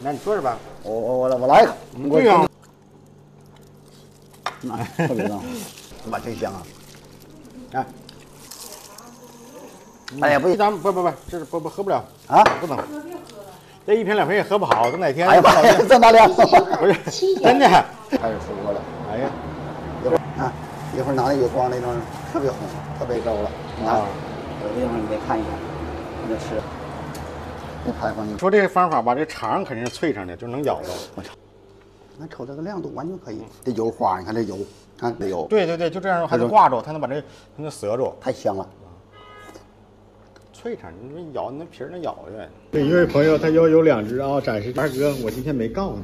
那你坐着吧。我我我来我来一个，我对 呀，哎，特别棒，哇，真香啊！哎，哎呀，不咱们不不不，这是不不喝不了，啊！不能。这一瓶两瓶也喝不好，等哪天哎呀妈呀，这么大量！不是真的。开始出锅了，哎呀，一会儿啊，一会儿拿那有光那种特别红，特别高了。啊有的地方你得看一下，你得吃。这排放你说这个方法吧，这肠肯定是脆上的，就能咬着。我操！那瞅这个亮度完全可以。这油花，你看这油，看这油，对对对，就这样还能挂住，它能把这它能折住。太香了。脆肠，你说咬那皮儿能咬着。这一位朋友他有有两只啊，暂时。二哥，我今天没告诉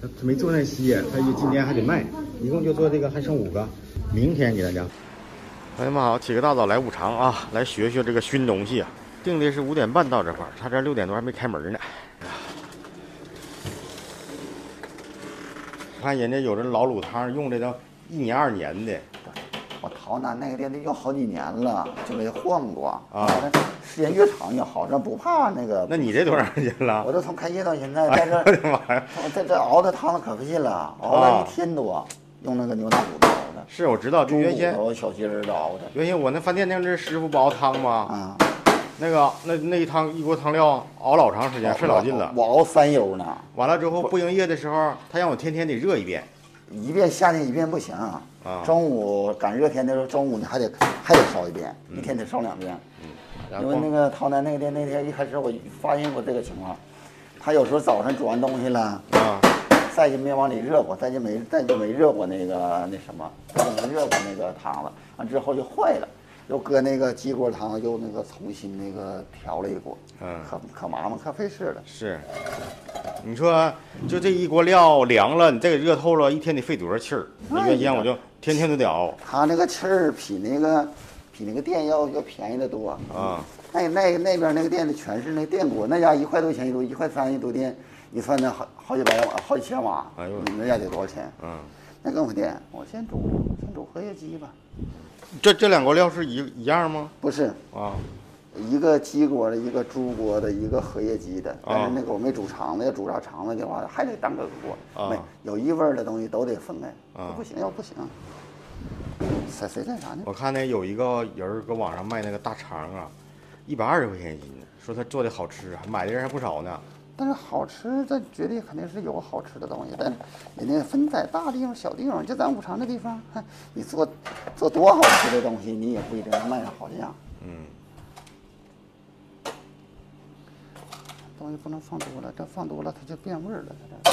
他，他没做那些，他今天还得卖，一共就做这个，还剩五个，明天给大家。朋友们好，起个大早来五常啊，来学学这个熏东西啊。定的是五点半到这块儿，他这六点多还没开门呢。看人家有这老卤汤，用这都一年二年的。我淘南那个店得用好几年了，就没换过啊时间越长越好，这不怕那个。那你这多长时间了我？这从开业到现在，哎在这呦我的妈呀！在这熬的汤可费劲了，熬了一天多，用那个牛大骨头熬的，是我知道，就原先、小鸡儿的熬的。原先我那饭店那是师傅不熬汤吗？啊，那个那那一汤一锅汤料熬老长时间，费老劲了。我熬三油呢，完了之后不营业的时候，他让我天天得热一遍。一遍夏天一遍不行。啊中午赶热天的时候，中午你还得还得烧一遍，一天得烧两遍。嗯因为那个淘南那个店那天一开始我发现过这个情况，他有时候早上煮完东西了，啊，再就没往里热过，再就没再就没热过那个那什么，再就没热过那个汤了，完之后就坏了，又搁那个鸡锅汤又那个重新那个调了一锅，嗯可可麻烦可费事了。是。你说就这一锅料凉了，你再给热透了，一天得费多少气儿？那原先我就天天都得熬他那个气儿比那个比那个电要要便宜的多。啊。那那那边那个店的全是那电锅，那家一块多钱一度，一块三一度电，你算那好好几百瓦，好几千瓦。哎呦你那家得多少钱？嗯，那跟我店，我先煮先煮荷叶鸡吧。这这两锅料是一一样吗？不是，啊，一个鸡锅的，一个猪锅的，一个荷叶鸡的。但啊是那个我没煮肠子，要煮啥肠子的话，还得单个锅。啊没有异味的东西都得分开。啊不行要不行。谁谁干啥呢？我看那有一个人搁网上卖那个大肠啊，一百二十块钱一斤，说他做的好吃，买的人还不少呢。但是好吃，这绝对肯定是有好吃的东西，但是人家分在大地方、小地方，就咱五常这地方，哼你做做多好吃的东西，你也不一定能卖上好价。嗯，东西不能放多了，这放多了它就变味儿了，它这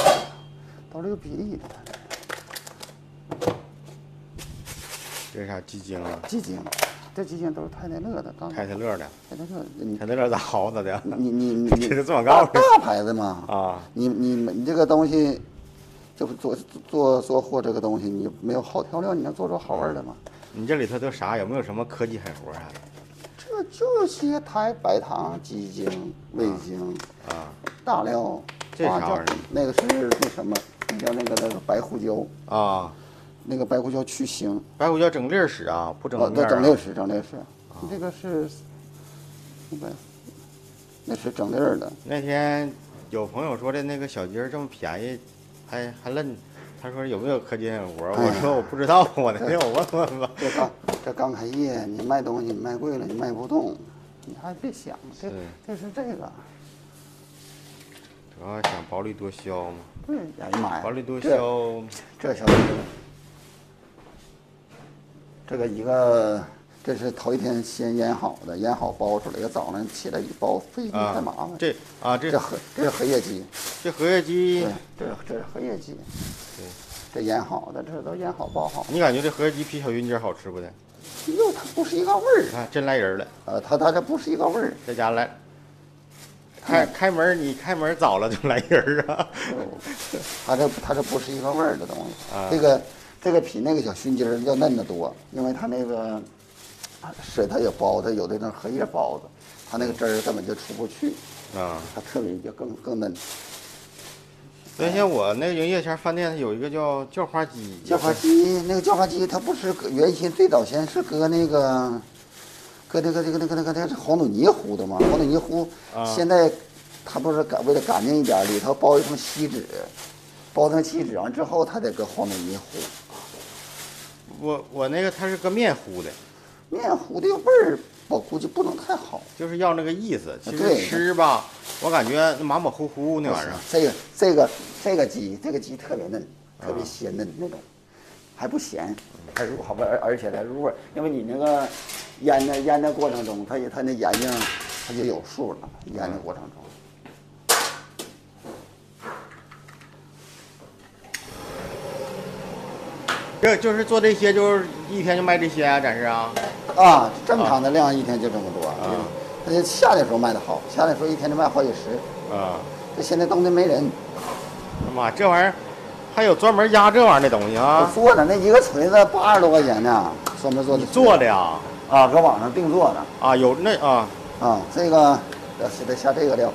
都是有比例的。它这这是啥鸡精啊？鸡精，这鸡精都是太太乐的，刚太太乐的，太太乐，你太太乐咋好的的？你你你你 这是做广告大大牌子嘛啊，你你你这个东西，就是做做做货这个东西，你没有好调料，你能做出好味儿来吗？你这里头都啥？有没有什么科技狠活啥的？这就些台白糖、鸡精、味精、啊大料、这花椒啥玩意儿，那个是那什么？那叫那个那个白胡椒，啊，那个白胡椒去腥。白胡椒整粒儿使啊，不整哦，对，面儿啊整粒儿使整粒儿使，你这个是那个那是整粒儿的。那天有朋友说的那个小鸡儿这么便宜，还还愣，他说有没有科技狠活我说我不知道，我那天我问问吧。这刚这刚开业，你卖东西你卖贵了，你卖不动，你还别想，这这是这个，主要想薄利多销嘛，对，哎呀妈呀，薄利多这销，这小子，这个一个，这是头一天先腌好的，腌好包出来，个早上起来一包，费劲啊太麻烦。这啊这这荷这是荷叶鸡，这荷叶鸡对，，这这是荷叶鸡，对这腌好的，这都腌好包好。你感觉这荷叶鸡比小云鸡好吃不的？哟，它不是一个味儿你，看真来人了，呃，它它这不是一个味儿。这家来。开开门儿，你开门儿早了就来人儿啊！它这它这不是一个味儿的东西，啊这个这个比那个小熏鸡儿要嫩得多，因为它那个水它也包，它有的那荷叶包子，它那个汁儿根本就出不去，啊，它特别就更更嫩。原先我那个营业前饭店有一个叫叫花鸡，叫花鸡那个叫花鸡，它不是原先最早先是搁那个搁那个那个那个那个那个黄土泥糊的嘛，黄土泥糊，啊现在它不是干为了干净一点，里头包一层锡纸，包层锡纸完之后，它得搁黄土泥糊。我我那个它是个面糊的，面糊的味儿，我估计不能太好。就是要那个意思。其实对吃吧，我感觉那马马虎虎那玩意儿。这个这个这个鸡，这个鸡特别嫩，特别鲜嫩那种，还不咸，还入好味儿，而且它入味儿。因为你那个腌的腌的过程中，它也它那眼睛它就有数了，腌的过程中。这就是做这些，就是一天就卖这些啊，展示啊。啊，正常的量一天就这么多。啊而且夏的时候卖的好，夏的时候一天就卖好几十。啊，这现在冬天没人，妈，这玩意儿还有专门压这玩意儿的东西我啊？做的那一个锤子八十多块钱呢，专门做的。你做的呀？啊，搁网上定做的。啊，有那啊，啊，这个要得下这个料，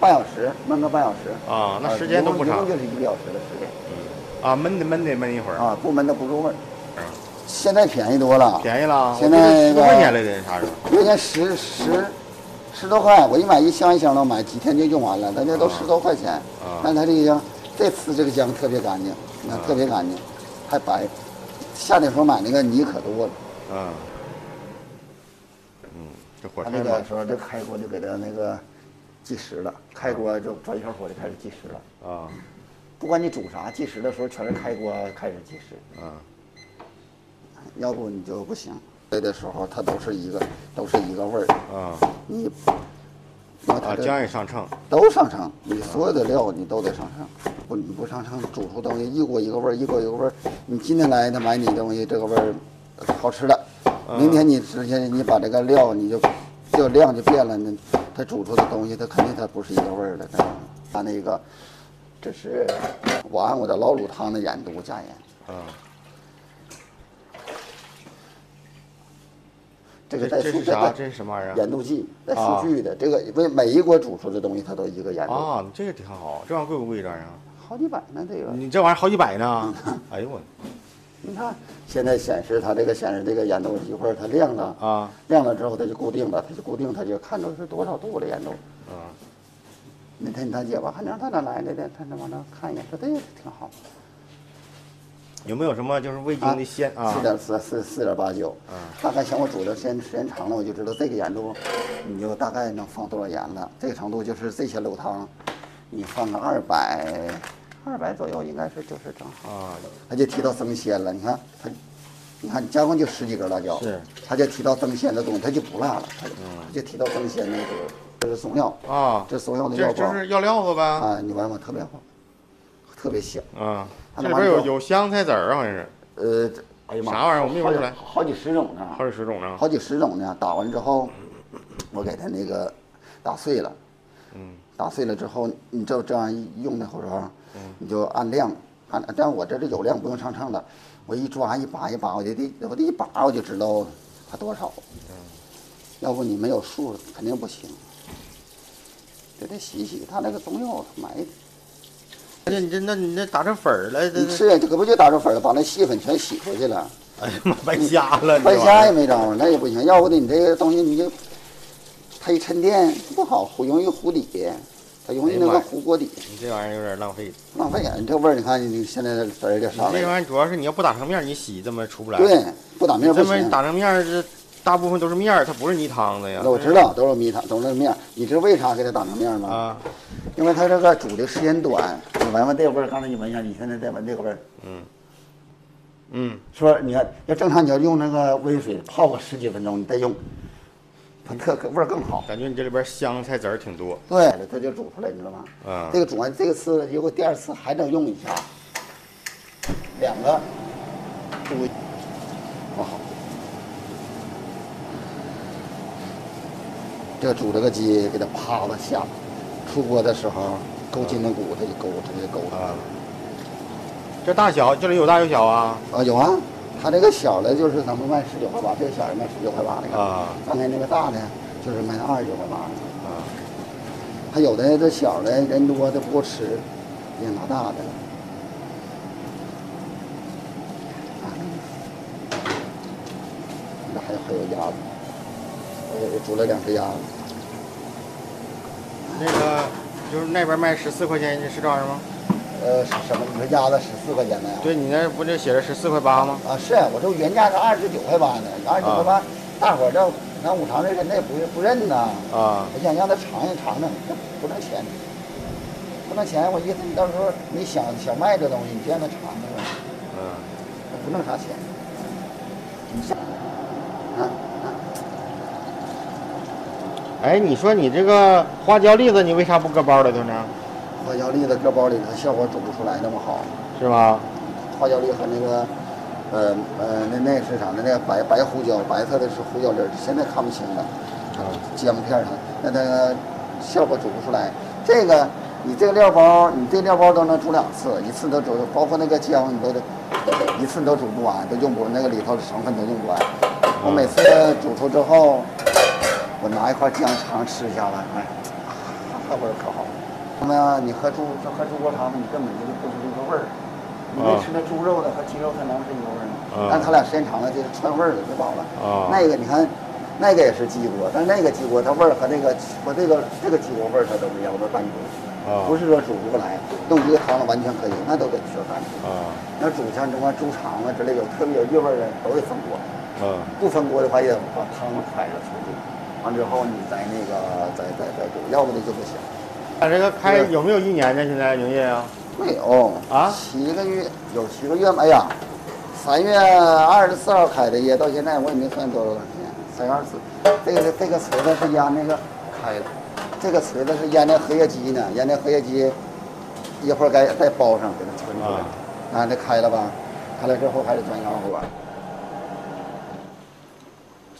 半小时焖个半小时。啊那时间都不长一共就是一个小时的时间。啊，焖的焖的焖一会儿，啊，不焖它不入味儿嗯。现在便宜多了，便宜了。现在多那个块钱来的，啥时候？原先十十十多块，我一买一箱一箱的买，几天就用完了，咱这都啊十多块钱。啊但它这个姜，这次这个姜特别干净，那啊特别干净，还白。夏天时候买那个泥可多了，嗯，嗯，这火他那个时候就开锅就给它那个计时了，开锅就转一小火就开始计时了。啊不管你煮啥，计时的时候全是开锅开始计时，啊要不你就不行。来的时候它都是一个都是一个味儿，啊你因为它啊，这姜也上秤。都上称，你所有的料你都得上称，不你不上称，煮出东西一锅一个味儿，一锅一个味儿。你今天来他买你东西，这个味儿好吃的，明天你直接你把这个料你就就量就变了，那它煮出的东西它肯定它不是一个味儿了。它那个这是我按我的老卤汤的盐度加盐，啊，这个带数这是啥？这是什么玩意儿？盐度计带啊数据的，这个为每一锅煮出的东西它都一个盐度，啊，这个挺好，这玩意儿贵不贵？这玩意儿？好几百呢这个。你这玩意儿好几百呢？哎呦我你看，现在显示它这个显示这个盐度，一会儿它亮了，啊亮了之后它就固定了，它就固定，它就看着是多少度的盐度。啊那天他姐吧，还让他哪来的呢？他那往那看一眼，说这个挺好，有没有什么就是味精的鲜啊四？点四四四点八九啊，大概像我煮的时间时间长了，我就知道这个盐度，你就大概能放多少盐了。这个程度就是这些卤汤，你放个二百，二百左右应该是就是正好。啊，它就提到增鲜了。你看他，你看加工就十几根辣椒，是，它就提到增鲜的东西，它就不辣了，它它就提到增鲜那个，这是松药啊这松药的药包这这是药料子呗？啊，你闻闻特别好，特别香。啊，它那玩意儿这里边有有香菜籽儿啊，好像是呃，哎呀妈，啥玩意儿我没闻出来好几好几十种呢，好几十种呢。好几十种呢。打完之后，我给它那个打碎了，嗯打碎了之后，你就这样用的时候，你就按量，按这样我这是有量不用上秤的，我一抓一把一把，我就得我这一把我就知道它多少。要不你没有数肯定不行，得得洗洗，它那个中药埋的，而且你这那你这打成粉儿了，你吃这可不就打成粉了，把那细粉全洗出去了，哎呀妈，白瞎了，你白瞎也没招儿，那也不行。要不得你这个东西你就它一沉淀不好，糊容易糊底，它容易那个哎呀妈呀糊锅底。你这玩意儿有点浪费。浪费啊！你这味儿，你看你现在这汁儿就你上来。这玩意儿主要是你要不打成面儿，你洗这么出不来。对，不打面不行。这么打成面儿，这大部分都是面儿，它不是泥汤子呀。那我知道，都是米汤，都是面。你知道为啥给它打成面吗？啊，因为它这个煮的时间短。你闻闻这个味儿，刚才你闻一下，你现在再闻这个味儿，嗯嗯，说你看，要正常你要用那个温水泡个十几分钟，你再用，它特味儿更好。感觉你这里边香菜籽儿挺多。对，它就煮出来，你知道吗？嗯这个煮完这个次，如果第二次还能用一下，两个煮不好。这个煮这个鸡，给它趴子下，出锅的时候勾筋的骨，它就勾直接勾出来啊了。这大小，这里有大有小啊。啊，有啊，它这个小的就是咱们卖十九块八，这个小的卖十九块八那个。啊刚才那个大的就是卖二十九块八的。啊，还有的这小的人多，他不够吃，也拿大的。了，那还有还有鸭子，呃，煮了两只鸭子。那个就是那边卖十四块钱，是这玩意儿吗？呃，什么？你说鸭子十四块钱的呀？对你那不就写着十四块八吗？啊，是我这原价是二十九块八呢，二十九块八，大伙儿这咱五常这人那不不认呐。啊，我想让他尝一尝呢，这不挣钱，不挣钱。我意思你到时候你想想卖这东西，你就让他尝尝呗。嗯，不挣啥钱。你想，啊啊，哎，你说你这个花椒栗子，你为啥不搁包里头呢？花椒粒子搁包里头效果煮不出来那么好。是吗？花椒粒和那个，呃呃，那那是啥呢？那个白白胡椒，白色的是胡椒粒儿，现在看不清了。啊，姜片儿上，那那个效果煮不出来。这个你这个料包，你这料包都能煮两次，一次都煮，包括那个姜你都得一次都煮不完，都用不那个里头的成分都用不完。我每次煮出之后，我拿一块姜尝吃一下子，哎，那味儿可好。那么你喝猪喝猪锅汤，你根本就不是这个味儿。你没吃那猪肉的和鸡肉，它能是一个味儿吗？啊但它俩时间长了，就是串味儿了，就饱了。啊那个你看，那个也是鸡锅，但是那个鸡锅它味儿和那个和这个这个鸡锅味儿它都是一样，都单独。啊不是说煮不过来，弄一个汤完全可以，那都得需要单独。啊，那煮像什么猪肠啊之类有特别有韵味儿的，都得分锅。嗯，不分锅的话，也得把汤开了出去，完之后你再那个再再再煮，要不的就不行。他这个开有没有一年呢？现在营业啊？没有啊七个月有七个月吗？哎呀，三月二十四号开的业，到现在我也没算多少天。三月二十四，这个这个锤子是腌那个开了，这个锤子是腌那荷叶鸡呢，腌那荷叶鸡，一会儿该再包上给它存出来。啊，那开了吧？开了之后还得转小火，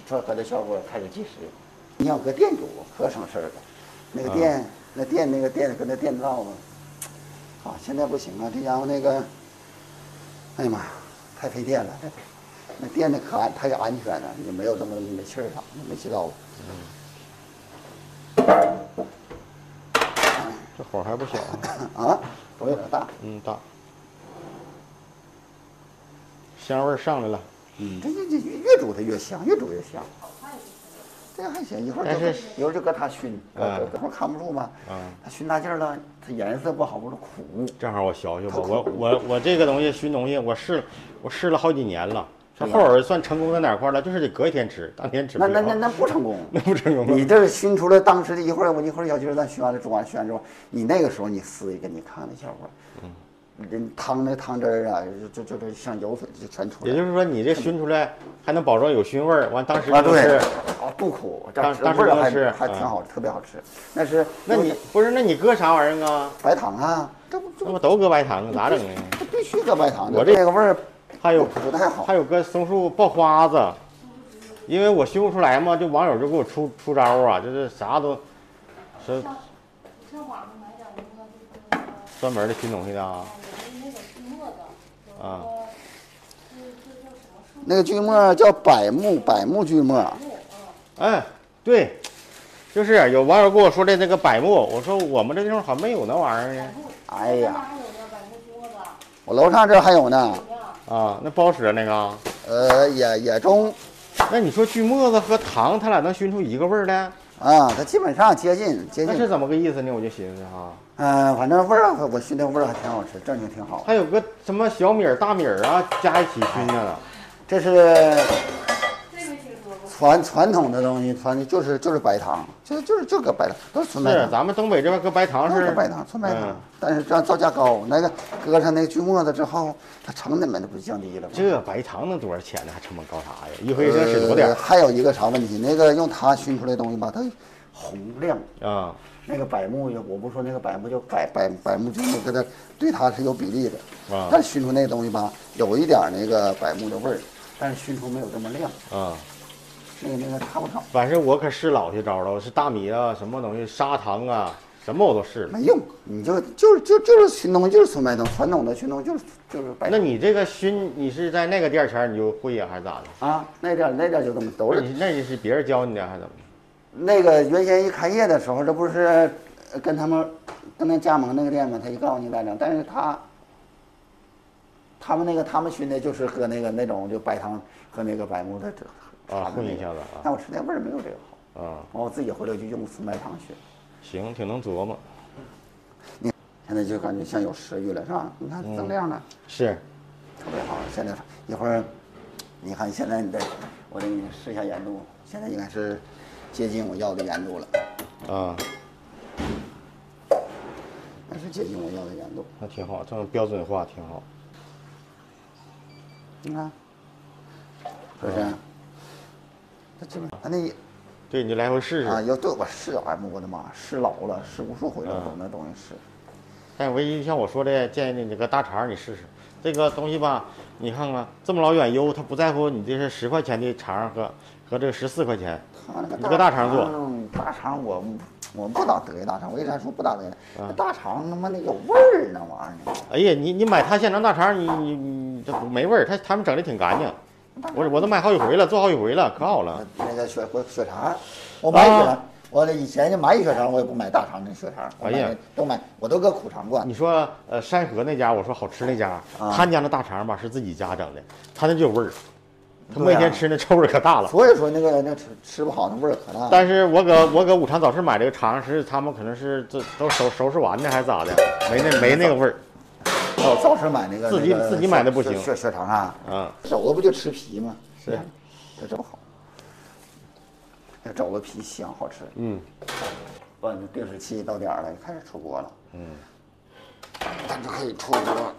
这和这小火开始计时。你要搁电煮可省事儿了，那个电、那电那个电跟那电灶子。啊，现在不行啊，这家伙那个，哎呀妈呀，太费电了，那电的可安太安全了，也没有这么没气儿啥，没气到。这火还不小啊，啊，火有点大。嗯，大，香味儿上来了。嗯，这这这越煮它越香，越煮越香。这还行，一会儿就是一会儿就搁它熏，搁嗯搁搁会儿看不住嘛。嗯它熏大劲儿了，它颜色不好，不是苦。正好我学学吧，我我我这个东西熏东西，我试我试了好几年了，这后边算成功在哪块儿了？就是得隔一天吃，当天吃不。那那那那不成功。那不成功？你这熏出来当时的一会儿，我一会儿小鸡儿咱熏完了煮完熏完之后，你那个时候你撕一个，你看那效果，嗯，人汤那汤汁儿啊，就就就像油水就全出来。也就是说，你这熏出来还能保证有熏味儿，完当时啊，对，就是。啊不苦，这当当时味儿还能吃嗯还挺好，特别好吃。那是那你不是？那你搁啥玩意儿啊？白糖啊，这不这那不都搁白糖啊？咋整啊？这必须搁白糖，我这这个味儿还有不太好。还有搁松树爆花子，因为我修不出来嘛，就网友就给我出出招啊，就是啥都是上上网上买点那个那个专门的熏东西的啊。有那个锯末叫什么树那个锯末叫柏木，柏木锯末？哎，对，就是有网友跟我说的那个柏木，我说我们这地方好像没有那玩意儿呢。哎呀，我楼上这还有呢？啊，那不好使啊那个。呃，也也中那你说锯末子和糖，它俩能熏出一个味儿来？啊，它基本上接近接近。那是怎么个意思呢？我就寻思哈，嗯、反正味儿我熏那味儿还挺好吃，正经挺好。还有个什么小米儿、大米儿啊，加一起熏的。这是。传传统的东西，传就是就是白糖，就就是就搁白糖，都是纯白是，糖。咱们东北这边搁白糖是搁白糖，纯白糖嗯，但是这样造价高，那个搁上那个锯末子之后，它成本不就降低了吗？这白糖能多少钱呢？还成本高啥呀？一回生使多点呃还有一个啥问题？那个用它熏出来的东西吧，它红亮。儿啊。那个柏木，我不说那个柏木叫柏柏柏木锯末，跟它对它是有比例的。啊但熏出那东西吧，有一点那个柏木的味儿，但是熏出没有这么亮，啊，那个那个差不少，反正我可试老些招了，是大米啊，什么东西，砂糖啊，什么我都试了。没用。你就就是就就是熏东西就是纯白糖，传统的熏东西就是就是白糖。那你这个熏，你是在那个店前儿你就会呀，还是咋的？啊，那店那店就这么都是那你那你是别人教你的还是怎么的？那个原先一开业的时候，这不是呃跟他们跟那加盟那个店嘛？他一告诉你咋整，但是他他们那个他们熏的就是喝那个那种就白糖和那个白木的这啊混一下子啊但我吃那味儿没有这个好。啊，我自己回来就用四麦汤学。行，挺能琢磨。你现在就感觉像有食欲了，是吧？你看锃亮的，是，特别好。现在一会儿，你看现在你再，我得给你试一下盐度，现在应该是接近我要的盐度了，啊，那是接近我要的盐度。那挺好，这种标准化挺好。你看，是不是？那对，你就来回试试啊，试。要对我试，哎呀，我的妈，试老了，试无数回了，都那东西试。但唯一像我说的，建议你这个大肠你试试。这个东西吧，你看看这么老远邮，他不在乎你这是十块钱的肠和和这个十四块钱，他那个你这个大肠做，大肠我我不咋得意大肠，为啥说不咋得意？啊那大肠他妈的有味儿，那玩意儿。哎呀，你你买他现成大肠，你你你这没味儿，他他们整的挺干净。我我都买好几回了，做好几回了，可好了。那个血血血肠，我买血啊肠，我以前就买血肠，我也不买大肠那血肠，我哎呀都买，我都搁苦肠灌你。说呃山河那家，我说好吃那家，啊他家那大肠吧是自己家整的，他那就有味儿，他每天吃那臭味可大了。所以说那个那吃吃不好，那味儿可大。但是我搁我搁五常早市买这个肠是他们可能是这都收收拾完的还是咋的，没那没那个味儿。我早市买那个自己那个自己买的不行。血血肠啊，嗯，肘子不就吃皮吗？是，这这么好，这肘子皮香好吃。嗯，把你定时器到点儿了，开始出锅了。嗯，咱就可以出锅。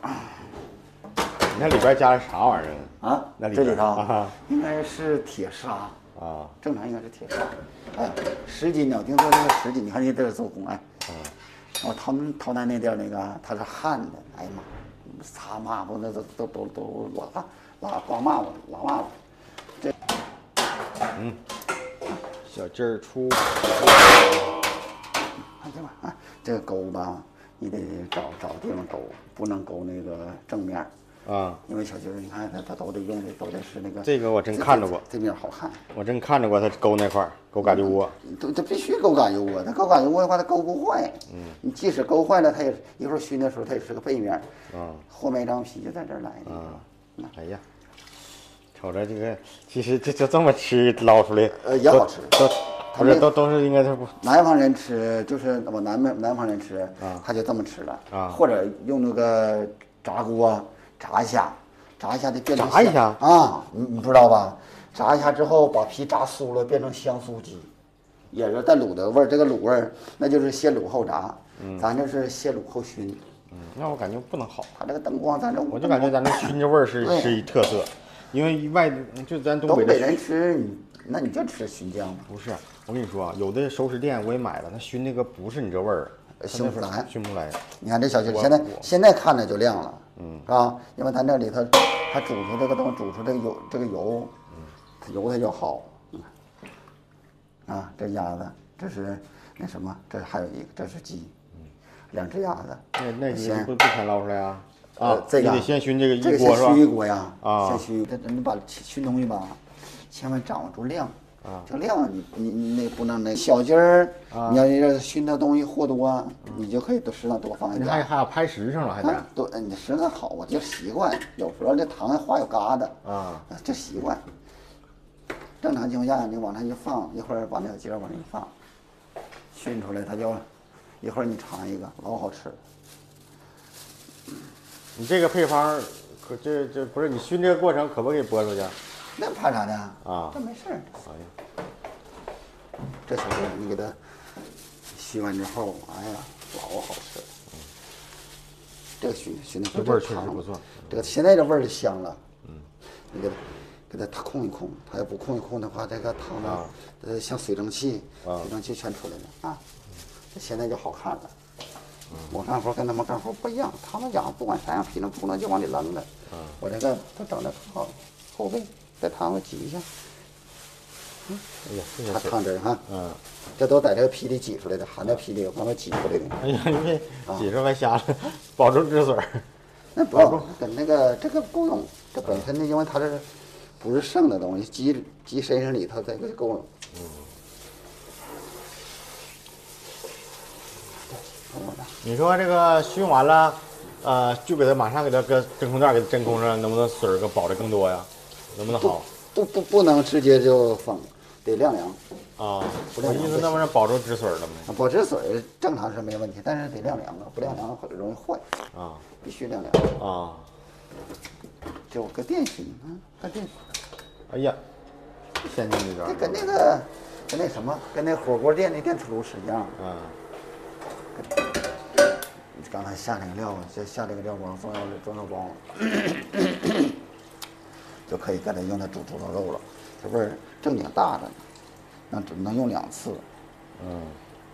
你看里边加的啥玩意儿？啊。那里边这里头？啊应该是铁砂，啊？正常应该是铁砂。哎，十斤呢，听说那个十斤，你看人在这做工，哎，我逃逃难那地儿那个他是旱的，哎呀妈，擦抹布那都都都都拉拉光抹布拉抹布，这嗯小鸡儿出，看这吧，啊，这个勾吧，你得找找地方勾，不能勾那个正面。啊，因为小鸡儿，你看它它都得用的都得是那个。这个我真看着过这这面好看。我真看着过他勾那块儿，勾嘎吱窝。都这必须勾嘎油锅，它勾嘎油锅的话，它勾不坏。嗯。你即使勾坏了，它也一会儿熏的时候，它也是个背面。啊后面一张皮就在这儿来的。啊，哎呀，瞅着这个，其实这就这么吃捞出来，呃也好吃都不是都都是应该是不南方人吃就是我南面南方人吃，啊他就这么吃了。啊或者用那个炸锅炸一下，炸一下就变成炸一下啊，你你不知道吧？炸一下之后把皮炸酥了，变成香酥鸡，也是带卤的味儿。这个卤味儿那就是先卤后炸，嗯咱这是先卤后熏。嗯，那我感觉不能好，它这个灯光，咱这我就感觉咱这熏着味儿是 是一特色，因为外就咱东北的东北人吃你，那你就吃熏酱吧。不是，我跟你说啊，有的熟食店我也买了，他熏那个不是你这味儿，熏不出来熏不出来。你看这小鸡现在现在看着就亮了，嗯，是吧？因为它那里头，它煮出这个东西，煮出这个油，这个油，嗯，油它就好。你看啊，这鸭子，这是那什么，这还有一个，这是鸡，两只鸭子。那那先不不全捞出来啊？啊呃，这个你得先熏这个这个一锅是吧先熏一？锅呀，啊先熏。这你把熏东西吧，千万掌握住量。啊这量你你你那不能那小鸡儿，啊你要是熏的东西货多，你就可以多适当多放一你点。还还要拍实上了，还得啊，对，你实在好，我就习惯。有时候这糖还化有疙瘩，啊，这习惯。正常情况下，你往那一放，一会儿把那个鸡儿往里一放，熏出来，它就一会儿你尝一个，老好吃。你这个配方可这这不是你熏这个过程可不可以播出去？那怕啥的？啊这没事儿。哎呀，这小鸡儿你给它熏完之后，哎呀，老好吃了。这个熏熏的这味儿确实不错。这个现在这味儿就香了。嗯，你给它给它它控一控，它要不控一控的话，这个汤呢啊，呃，像水蒸气，啊水蒸气全出来了啊。这现在就好看了。我干活跟他们干活不一样，他们家不管啥样皮能出来就往里扔了。我这个都整的可好了，后背在汤上挤一下，哎呀，这它些水，汤汁儿哈，嗯，这都在这个皮里挤出来的，含在皮里，我刚才挤出来的。哎呀，你别挤出来瞎了，保住汁水儿。那不用，跟那个这个够用，这本身呢，因为它这不是剩的东西，挤挤身上里头这个就够用。你说这个熏完了，呃，就给它马上给它搁真空袋给它真空上，能不能水儿给保的更多呀？能不能好？不不不能直接就封，得晾凉。啊，我意思那玩意儿保住止水了吗？保止水正常是没问题，但是得晾凉啊，不晾凉很容易坏，啊必须晾凉。啊，就搁电芯，啊，搁电芯，哎呀，先进这这边跟那个跟那什么，跟那火锅店的电磁炉是一样的。啊，刚才下那个料，就下这个料光中药中药光，就可以给它用它煮猪头肉了。这味儿正经大着呢，能只能用两次，嗯，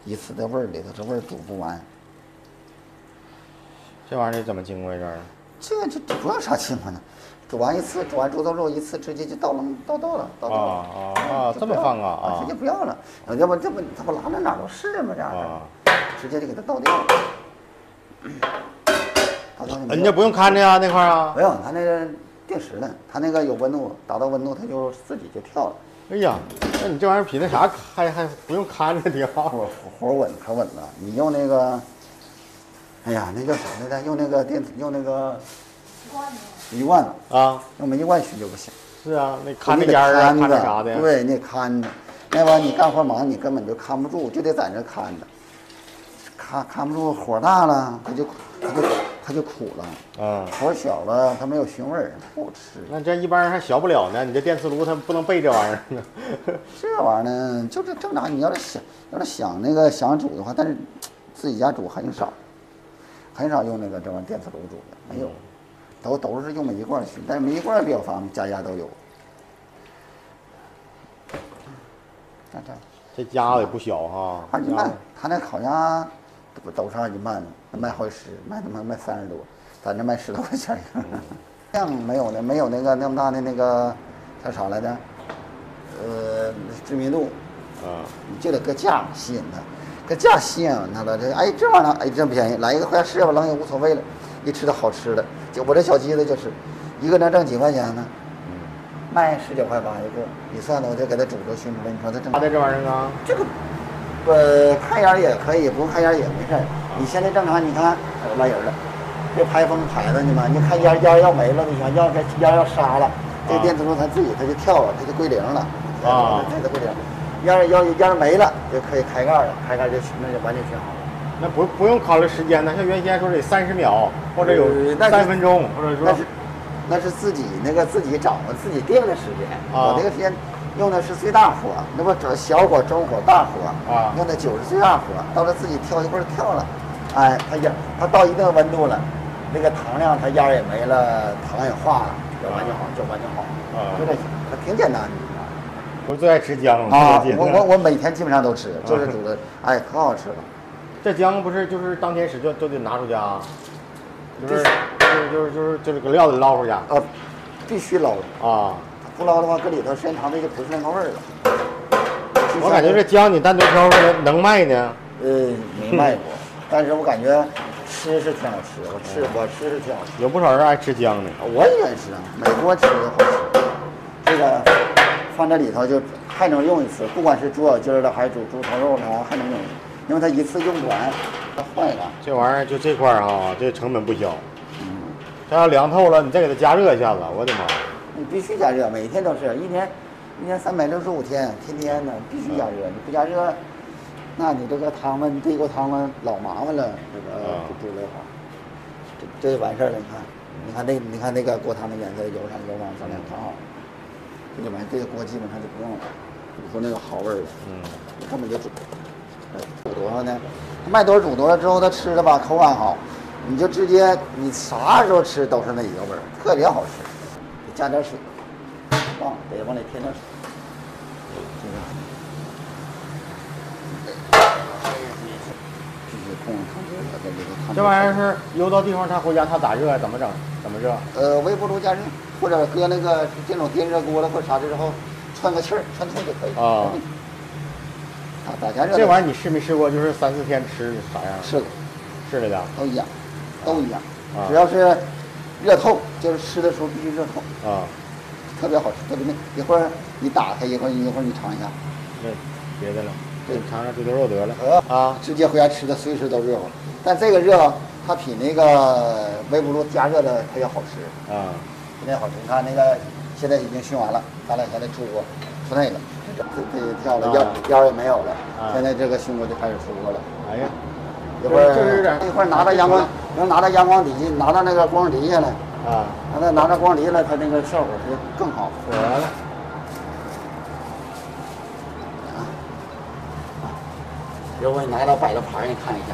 一次的味儿里头这味儿煮不完。这玩意儿怎么经过这儿？这个这这不用啥情况呢，煮完一次，煮完猪头肉一次，直接就倒了倒倒了，倒倒了。啊啊啊这么放啊啊直接不要了，要不这不它不拉到哪儿都是嘛这样啊的，直接就给它倒掉了。倒掉就没有人家不用看着呀那块儿啊不。用，它那个定时的，它那个有温度，达到温度它就自己就跳了，哎呀，那你这玩意儿比那啥还还不用看着挺好。火火稳可稳了。你用那个，哎呀，那叫啥来着？用那个电用那个罐子。鱼罐，啊，用煤罐熏就不行。是啊，那看你得着烟儿啊，看着看着啥的。对，你得看着，那玩意儿你干活忙，你根本就看不住，就得在那看着。看看不住，火大了，它就它就它就苦了；嗯，火小了，它没有腥味儿，不好吃。那这一般人还小不了呢，你这电磁炉它不能备这玩意儿呢。这玩意儿呢，就是正常。你要是想要是想那个想煮的话，但是自己家煮很少，很少用那个这玩意儿电磁炉煮的，没有，都都是用煤气罐熏。但是煤罐比较方便，家家都有。看这。这家伙也不小哈。二斤半，他那烤鸭不都是二斤半吗？卖好几十，卖他妈卖三十多，咱这卖十多块钱一个。量没有的，没有那个那么大的那个叫啥来着？呃，知名度，啊，你就得搁价吸引他，搁价吸引他了。这哎这玩意儿哎真便宜，来一个回家试吧，冷也无所谓了。一吃到好吃的，就我这小鸡子就是，一个能挣几块钱呢？卖十九块八一个，你算的我就给他煮着熏出来，你说他挣他的这玩意儿啊，这个，呃，开烟儿也可以，不用看烟儿也没事儿。你现在正常，你看呃来人了，这排风排着呢嘛，你看烟儿烟儿要没了，你想要这烟儿要杀了，这个电磁炉它自己它就跳了，它就归零了，啊这就归零。烟儿要烟儿没了，就可以开盖儿了，开盖儿就那就完全挺好了。那不不用考虑时间呢，像原先说得三十秒，或者有三分钟，或者说那是那是自己那个自己掌握自己定的时间。啊我这个时间用的是最大火，那不整小火、中火、大火啊用的酒是最大火，到了自己跳一会儿跳了，哎，它也它到一定温度了，那个糖量它烟儿也没了，糖也化了，就完全好，就完全好，啊就这些，它挺简单的。我最爱吃姜啊，我我我每天基本上都吃，就是煮的，哎，可好吃了。这姜不是就是当天使就就得拿出去啊，就是就是就是就是就是搁料子捞出去啊啊，必须捞，啊。不捞的话，搁里头时间长了就不是那个味儿了。我感觉这姜你单独挑出来能卖呢。呃，没卖过，但是我感觉吃是挺好吃，我吃我吃是挺好吃，有不少人爱吃姜的。我也爱吃啊，美国吃的好吃。这个放在里头就还能用一次，不管是猪脚筋儿了还是煮猪头肉的，还能用，因为它一次用不完，它坏了。这玩意儿就这块儿哈，这成本不小。嗯，这要凉透了，你再给它加热一下子，我的妈！你必须加热，每天都是一年一年三百六十五天，天天的必须加热，你不加热，那你这个汤们这锅汤们老麻烦了，这个啊煮煮的话，这这就完事儿了。你看，你看那你看那个锅汤的颜色，油上油往咱俩可好了，这就完，这个锅基本上就不用了，煮出那个好味儿了。嗯，根本就煮，哎煮多少呢？卖多少煮多少之后，它吃的吧口感好，你就直接你啥时候吃都是那一个味儿，特别好吃。加点水，忘了得往里添点水。这个必须控制控制它的这个烫这玩意儿是邮到地方，他回家他咋热？怎么整？怎么热？呃，微波炉加热，或者搁那个这种电热锅了或者啥之后，串个气儿，串透就可以。啊啊，打加热。这玩意儿你试没试过？就是三四天吃啥样？试过。试了的。都一样，都一样啊，只要是热透，就是吃的时候必须热透，啊，特别好吃，特别嫩。一会儿你打开，一会儿一会儿你尝一下，那别的了，对你尝尝猪头肉得了。呃啊，直接回家吃的随时都热乎。但这个热，它比那个微波炉加热的它要好吃，啊，比那好吃。你看那个现在已经熏完了，咱俩现在出锅出那个，这这也跳了，啊腰腰也没有了啊，现在这个熏锅就开始出锅了。哎呀，一会儿一会儿拿到阳光，能拿到阳光底下，拿到那个光底下来，啊，拿到拿着光底下来，它那个效果就更好。火了，一会儿你拿到摆个盘儿，你看一下。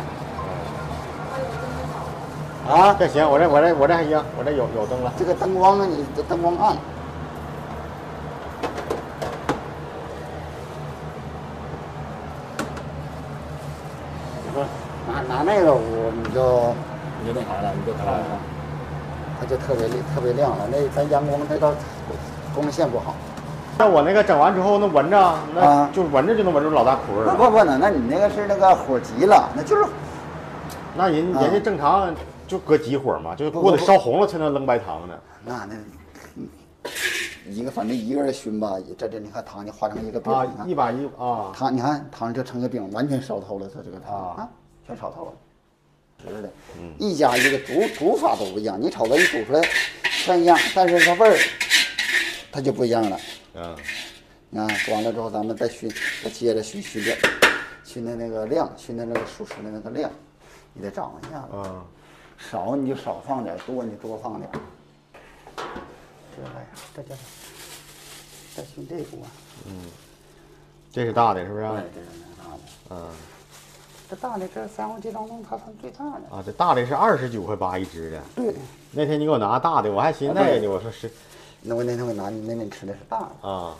啊，这行，我这我这我这还行，我这有有灯了。这个灯光呢，你这灯光暗。你说拿拿那个我，你就你就那啥了，你就看看，它就特别特别亮了。那咱阳光它到光线不好。那我那个整完之后，那闻着，那啊就闻着就能闻出老大苦味了。不不不，那那你那个是那个火急了，那就是那人啊人家正常就搁急火嘛，就是锅得烧红了才能扔白糖呢。那那嗯一个反正一个人熏吧，这这你看糖，就化成一个饼，一把一啊，糖，你看糖就成个饼，完全烧透了，它这个糖啊啊，全烧透了，是的，一家一个煮煮法都不一样，你瞅着你煮出来全一样，但是它味儿它就不一样了。嗯，你看煮完了之后，咱们再熏，再接着熏熏点，熏的那个量，熏的那个熟食的那个量，你得掌握一下子。嗯，少你就少放点，多你多放点。这玩意儿，这这再熏这锅，这是大的，是不是？对，这是大的。嗯，这大的这三黄鸡当中它算最大的。啊，这大的是二十九块八一只的。对，那天你给我拿大的，我还寻思那个呢，我说是那我那天我拿你那天吃的是大的，啊，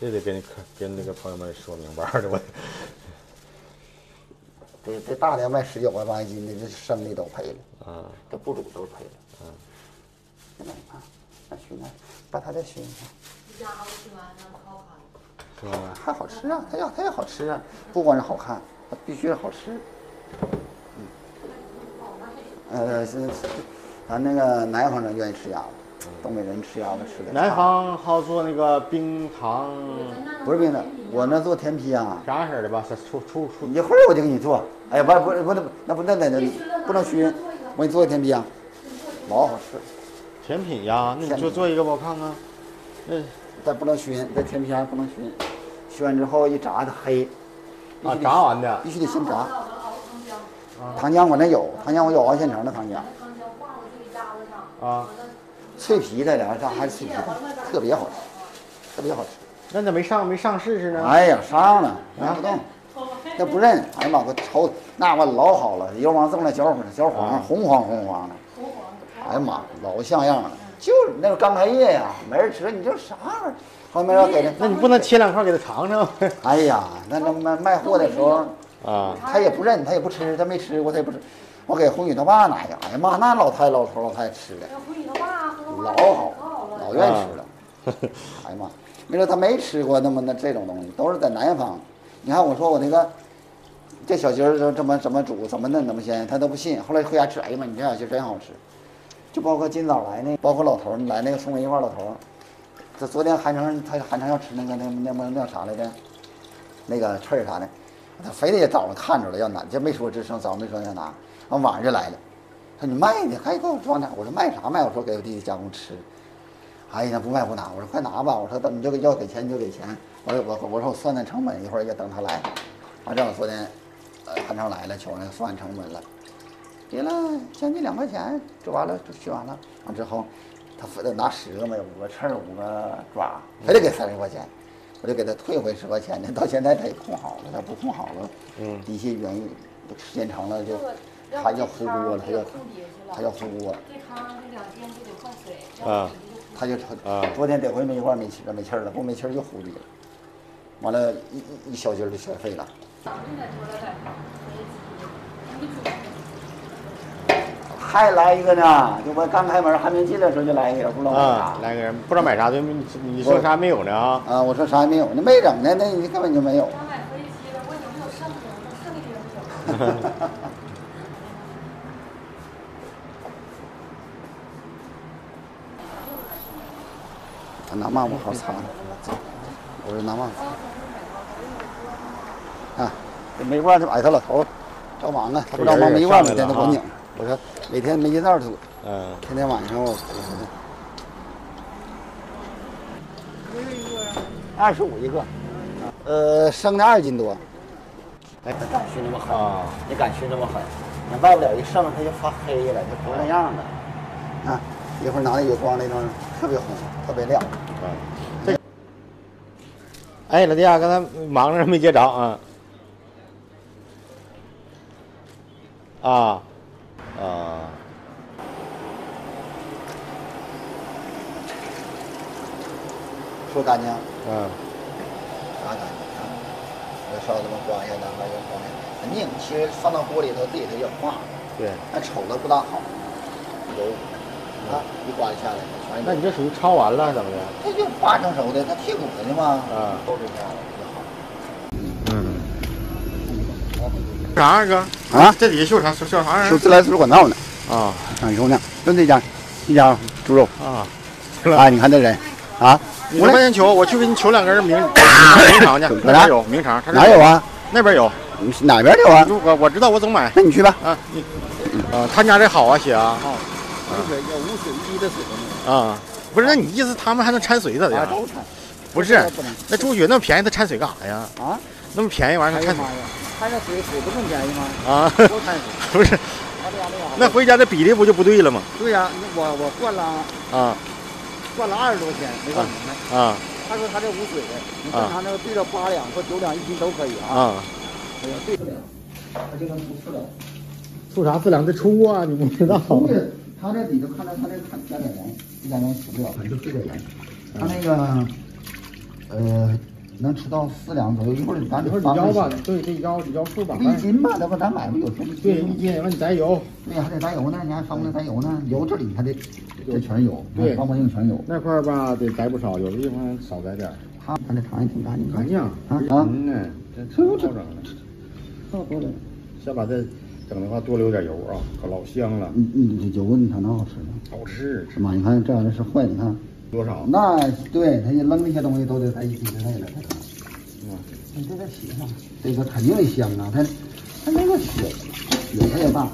这得跟那跟那个朋友们说明白了，我 这这大的要卖十九块八一斤的，这生的都赔了，啊，这不煮都赔了。嗯，现在你看，那熏的，把它再熏一下，一家子吃完了好看。是吧？还好吃啊，它要它也好吃啊，不光是好看，它必须是好吃。嗯，呃，是是，咱那个南方人愿意吃鸭子，东北人吃鸭子吃的。南方好做那个冰糖不是冰的，我那做甜皮啊，啥色儿的吧？是出出出一会儿我就给你做。哎呀，不不不能那不那那那不能熏，我给你做个甜皮啊，老好吃。甜品呀？那你就做一个吧，我看看。那但不能熏，这甜皮鸭不能熏，熏完之后一炸它黑。必啊炸完的必须得先炸。熬糖浆，糖浆我那有，糖浆我有熬现成的糖浆，啊，脆皮的，两个炸还是脆皮的，特别好吃，特别好吃。那咋没上没上试试呢？哎呀，上了，拿不动，那不认。哎呀妈，我瞅那玩意老好了，油王锃了，小黄小黄，啊红黄红黄的。哎呀妈，老像样了，就是那个刚开业呀，没人吃，你这啥玩意儿？后面要给他，那你不能切两块给他尝尝？哎呀，那那卖卖货的时候，啊，他也不认，他也不吃，他没吃过，他也不吃。我给红宇他爸拿一个，哎呀妈，那老太老头老太太吃的。那回你他爸老好好，老愿意吃了。哎呀妈，没说他没吃过那么那这种东西，都是在南方。你看我说我那个这小鸡儿怎怎么怎么煮，怎么嫩怎么鲜，他都不信。后来回家吃，哎呀妈，你这小鸡儿真好吃。就包括今早来那，包括老头儿来那个送我一块老头儿，这昨天韩成他韩成要吃那个那那那那啥来着，那个翅儿啥的，他非得也早上看着了要拿，就没说吱声，早上没说要拿，完晚上就来了。说你卖的，还给我装点。我说卖啥卖？我说给我弟弟加工吃。哎呀，不卖不拿。我说快拿吧。我说等你就要给钱你就给钱。我说我我说我算算成本，一会儿也等他来。完正好昨天，呃，韩超来了，求那算成本了，给了将近两块钱，就完了就去完了。完之后，他非得拿十个嘛，五个翅儿五个爪，非得给三十块钱。我就给他退回十块钱呢，到现在他也控好了，他不控好了，嗯底下原因时间长了就他要糊锅了，他要空底去了他要糊锅了。这汤这两天就得换水，啊他就啊昨天得回没一块儿没气儿没气儿了，不没气儿就糊底了，完了，一一一小鸡儿就全废了。早上再出来再回鸡，还来一个呢，就我刚开门还没进来的时候就来一个人，不知道买啊，啥。来个人不知道买啥，就你你说啥没有呢啊？啊，我说啥也没有，那没整呢，那你根本就没有。刚买回鸡了，问有没有剩的，说剩一点没有。他拿抹布好擦的，我说拿抹布。啊，这煤罐就矮他老头儿，着忙啊，他不着忙煤罐每天都给我拧。我说每天没一道煮，嗯，天天晚上我。二十五一个，啊，呃，生的二斤多。哎敢熏那么狠啊，你敢熏那么狠，你外不了一剩它就发黑了，就不那样的。啊，一会儿拿那有光那种特别红，特别亮。啊，这。哎，老弟啊，刚才忙着没接着啊。啊，啊。说干净，嗯，啥干净啊？这烧这么光鲜，哪怕用光鲜，很硬。其实放到锅里头自己它也化，对。那瞅着不大好。油啊，一刮下来全。那你这属于焯完了怎么的？它就八成熟的，它剔骨的嘛。啊。都这样就好。嗯。啥二哥？啊？这底下绣啥？绣绣啥玩意儿？绣自来水管道呢。啊。啊，有呢，就那家，一家猪肉。啊。啊，你看这人，啊。你花钱求，我去给你求两根名名肠去。哪有名肠？哪有啊？那边有。哪边有啊？我我知道，我总买。那你去吧。啊，你，啊，他家这好啊，血啊。哦。无水叫无水鸡的水啊，不是，那你意思他们还能掺水咋的？都掺。不是，那猪血那么便宜，他掺水干啥呀？啊？那么便宜玩意儿掺水？掺上水水不更便宜吗？啊。多掺水。不是。那回家的比例不就不对了吗？对呀，我我灌了。啊。灌了二十多天，没灌明白。啊。他说他这无水的，你正常那个兑到八两或九两一斤都可以啊。啊。哎呀，兑不了，他就能出四两。出啥四两？得出啊！你不知道。他这里头看到他这看加点盐，一点盐吃不了，反正就兑点盐。他那个，呃，能吃到四两左右。一会儿咱一会儿你腰吧，对，这腰腰数吧。一斤吧，那不咱买不有斤？对，一斤。完你再油。对呀，还得加油呢，你还放不能加油呢？油这里还得，这全是油。对，防磨硬全油。那块儿吧得摘不少，有的地方少摘点。他他那肠也挺干净。干净啊啊！嗯呢，这这好整了。好多了。先把这整的话多留点油啊，可老香了。你你这油你看能好吃吗？好吃。是吗？你看这玩意儿是坏，你看多少？那对，他一扔那些东西都得在一斤之内了。嗯，你这个血上，这个肯定得香啊！它它那个血血它也大，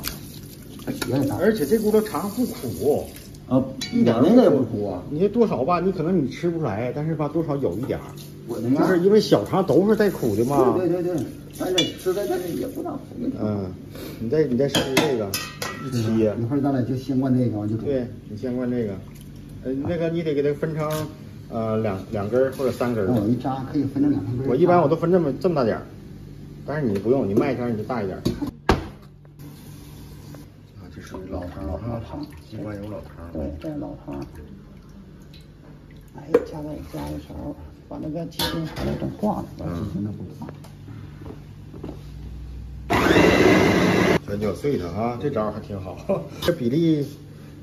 它血也大。而且这骨头肠不苦。啊，一点那个也不苦啊！你这多少吧，你可能你吃不出来，但是吧，多少有一点儿。我就是因为小肠都是带苦的嘛。对对对对，但是吃的但是也不大苦。嗯，你再你再试试这个，一切。一会儿咱俩就先灌这个，完就煮。对，你先灌这个，呃，那个你得给它分成呃两两根或者三根。我一扎可以分成两三根。我一般我都分这么这么大点儿，但是你不用，你卖天你就大一点。啊这属于老汤，老汤，鸡冠油老汤。对，这是老汤。哎，加点加一勺，把那个鸡心还得整化了，把鸡心那不化。全搅碎它啊，这招还挺好。这比例，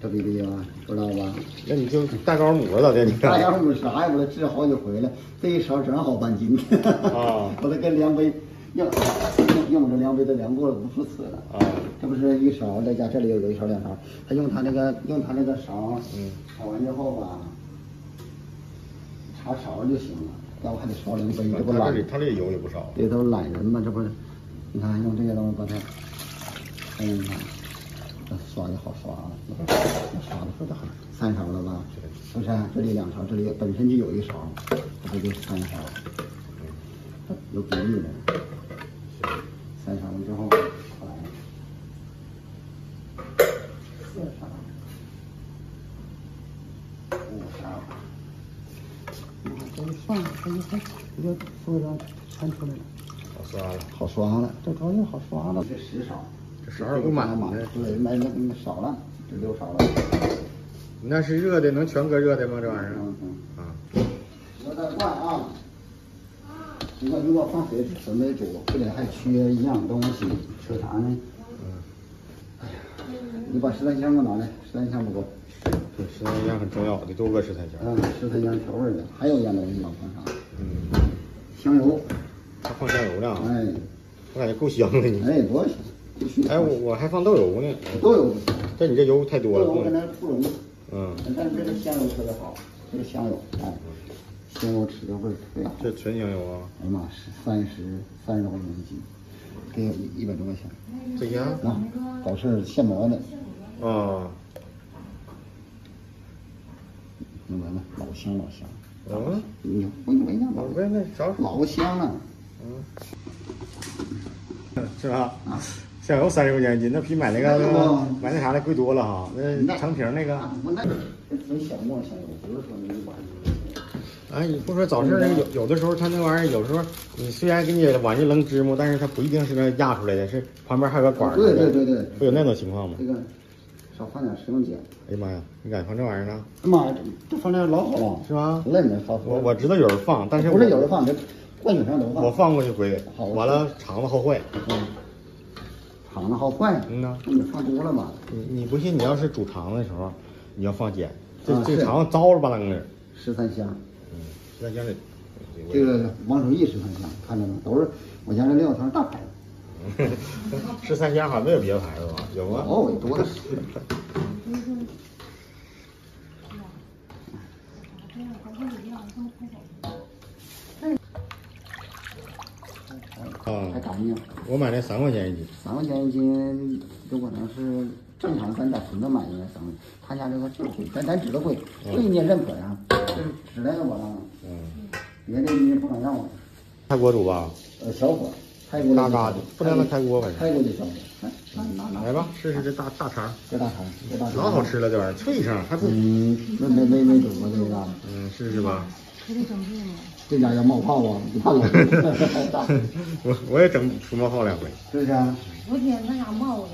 这比例啊，不知道吧？那你就大高母了咋的？你大高母啥呀？我都治好几回了，这一勺正好半斤。啊！我都跟量杯用用用这量杯都量过了无数次了。啊！这不是一勺，再加这里有一勺两勺，他用他那个用他那个勺，嗯，炒完之后吧，插勺就行了，要不还得烧两杯，这不懒。他这里他这油也不少。这都是懒人嘛，这不是？你看用这些东西把它，哎你看，这刷就好刷了，刷的说的很，三勺了吧？是不是？这里两勺，这里本身就有一勺，这不就三勺，有比例的。三勺了之后，四勺，五勺，这一放，这一放，这就所有的全出来了。好刷了，好刷了，这主要好刷了。这十勺，这勺不满满，对，买那那少了，这留少了。你那是热的，能全搁热的吗？这玩意儿？嗯嗯啊。我再灌啊！你看如果放水准备煮，不得还缺一样东西，缺啥呢？嗯。哎呀，你把十三香给我拿来，十三香不够。对，十三香很重要，得多搁十三香。嗯，十三香调味的，还有一样东西要放啥？嗯。香油。还放香油呢？哎。我感觉够香的你。哎，多香！哎，我我还放豆油呢。豆油。但你这油太多了。豆油跟那不容易。嗯。但是这个香油特别好，这个香油，哎，香油吃的味儿特别好。这纯香油啊！哎呀妈，是三十三十块钱一斤，给一一百多块钱。这样？啊，保是现磨的。啊。你闻闻，老香老香。嗯。你不以为呢？老那啥？老香了。嗯是吧？香油三十块钱一斤，那比买那个买那啥的贵多了哈。那成瓶那个，我那分小沫香油，不是说那一碗。哎，你不说早市那个有有的时候，他那玩意儿有时候你虽然给你往进扔芝麻，但是它不一定是那压出来的，是旁边还有个管儿。对对对对，会有那种情况吗？这个少放点食用碱。哎呀妈呀，你敢放这玩意儿呢？妈呀，这放的老好了，是吧？没放我我知道有人放，但是不是有人放，这灌水上都放。我放过一回好，完了肠子好坏。嗯，肠子好坏。嗯呐，那你放多了吧？你你不信？你要是煮肠子的时候，你要放碱，这啊这肠子糟了吧楞的。十三香，嗯，那香的。这个王守义十三香，看着没？都是我家这料全是大牌子。十三香好像没有别的牌子吧？有吗？哦，多的是。啊还，干净。我买的三块钱一斤。三块钱一斤，有可能是正常咱在村子买应该三块，他家这个就是贵，咱咱知道贵，贵你也认可呀，这是质量要保障，嗯，别的你也不敢要啊。开锅煮吧，呃，小火，开锅嘎嘎的，不能让它开锅，反正。开锅就小火，来，来吧，试试这大大肠，这大肠，这大肠，老好。吃了，这玩意儿脆声还不，嗯，没没没没煮过这个，嗯，试试吧。这家要冒泡啊，你看了，我我也整出冒泡两回。是不是啊？我天，那啥冒的？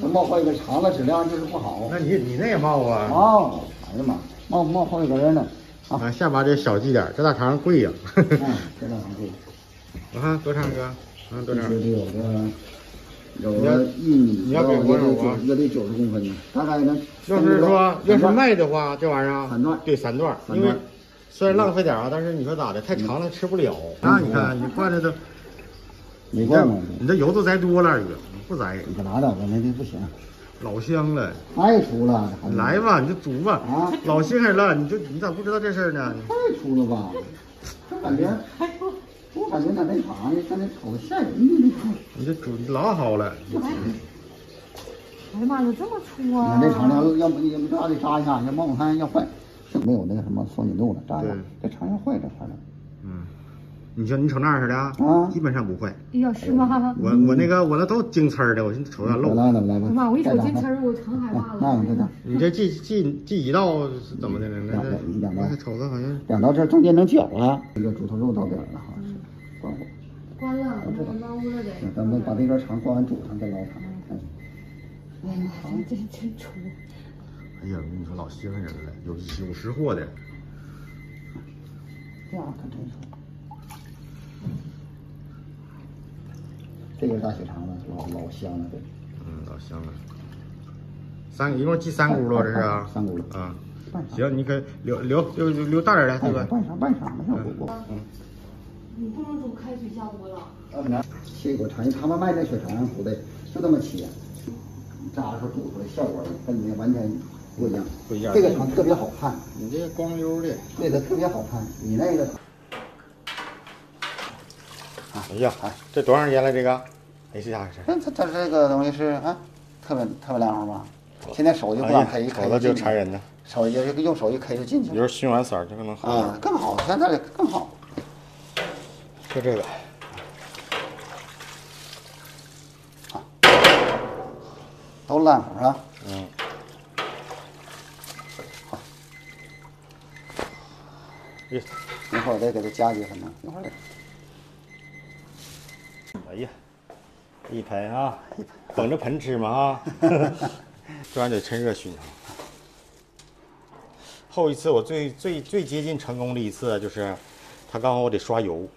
那冒泡一个肠子质量就是不好。那你你那也冒啊？哦，哎呀妈，冒冒好几个人呢。啊，下巴这小记点，这大肠贵呀。嗯，这大肠贵。我看多长哥，啊多长？得有个有个一米你要到给我也得手啊九也得九十公分呢，大概能。要是说要是卖的话，这玩意儿啊三段对三段，三段因为虽然浪费点啊，但是你说咋的，太长了吃不了。那，你看 你灌的都，你这没惯过，你这油都摘多了，二哥，不摘，你可拉倒吧，那那不行，老香了。太粗了，来，吧，你就煮吧。啊老新人了，你就你咋不知道这事儿呢？太粗了吧？这感觉，我感觉咱这肠子像那炒的馅儿一样。你这煮老好了。哎呀妈，呀这么粗你啊！看这肠要要不要不扎得扎一下，要冒汗要坏，这没有那个什么松紧度了，扎一下这肠要坏这块了。嗯，你说你瞅那样似的啊基本上不坏。哎呀，是吗？我我那个我那都精刺儿的，我寻思瞅点漏。来来来吧，妈，我一瞅金丝儿，我成害怕那了。我这这你这第第第一道是怎么的呢？那两道两道这我还瞅着好像两刀这儿中间能绞了，这个猪头肉到点儿了哈，是关火。关了，我猫了得。那咱们把这根肠关完煮上再捞汤。看哎呀妈，真真真粗！哎呀，我跟你说老稀罕人了，有有识货的。这样可真是。这个大血肠子老老香了，这嗯，老香了。三一共系三轱辘这是啊？三轱辘啊。半勺行，你可以留留留留留袋儿来，对吧？半勺半勺没事，我我。嗯。你不能煮开水下锅了。要不然切一口肠，他们卖那血肠糊的就这么切，炸的时候煮出来效果跟你完全不一样。不一样这个床特别好看，你这个光溜的。对的特别好看。你那个哎呀，这多长时间了？这个？哎，这家伙是。它它它这个东西是啊，特别特别凉快吧？现在手就不让开，一开就进去馋人呢。手就用手一开就进去了。有时候熏完色儿就能好。啊，更好，现在更好。就这个。都烂乎是吧？嗯。哎一会儿再给它加几分钟，一会儿再。哎呀，一盆啊，等着盆吃嘛啊。这玩意得趁热熏啊。后一次我最最最接近成功的一次就是，他告诉我得刷油，